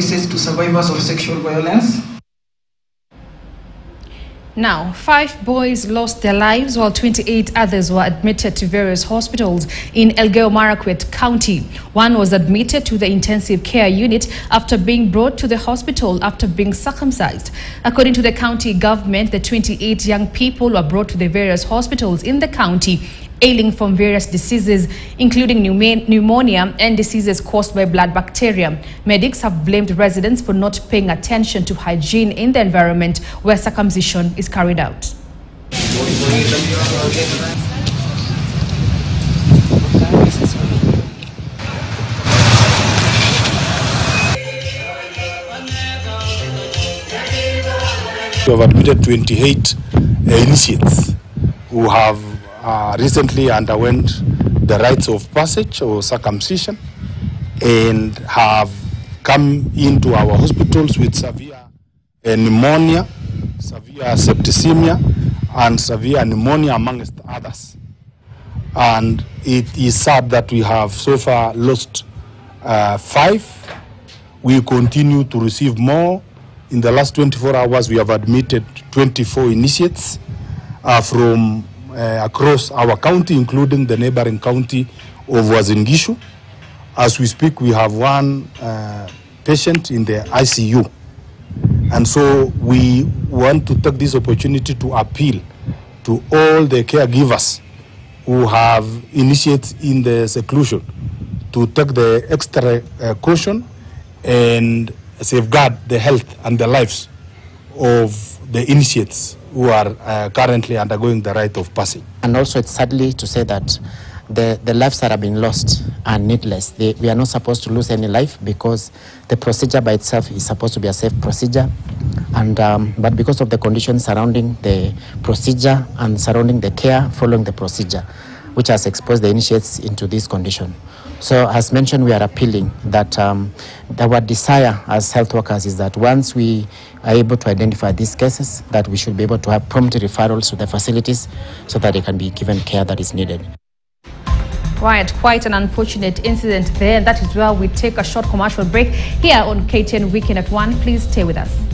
services to survivors of sexual violence. Now, five boys lost their lives while 28 others were admitted to various hospitals in Elgeyo Marakwet County. One was admitted to the intensive care unit after being brought to the hospital after being circumcised. According to the county government, the 28 young people were brought to the various hospitals in the county ailing from various diseases, including pneumonia and diseases caused by blood bacteria. Medics have blamed residents for not paying attention to hygiene in the environment where circumcision is carried out. We have admitted 28 uh, initiates who have uh, recently underwent the rites of passage or circumcision and have come into our hospitals with severe uh, pneumonia, severe septicemia, and severe pneumonia, amongst others. And it is sad that we have so far lost uh, five. We continue to receive more. In the last 24 hours, we have admitted 24 initiates uh, from across our county, including the neighboring county of Uasin Gishu. As we speak, we have one uh, patient in the ICU. And so we want to take this opportunity to appeal to all the caregivers who have initiated in the seclusion to take the extra uh, caution and safeguard the health and the lives of the initiates who are uh, currently undergoing the rite of passage. And also it's sadly to say that the, the lives that are being lost are needless. They, we are not supposed to lose any life because the procedure by itself is supposed to be a safe procedure. And, um, but because of the conditions surrounding the procedure and surrounding the care following the procedure, which has exposed the initiates into this condition. So as mentioned, we are appealing that um, our desire as health workers is that once we are able to identify these cases, that we should be able to have prompt referrals to the facilities so that they can be given care that is needed. Right, quite an unfortunate incident there. That is where we take a short commercial break here on KTN Weekend at 1. Please stay with us.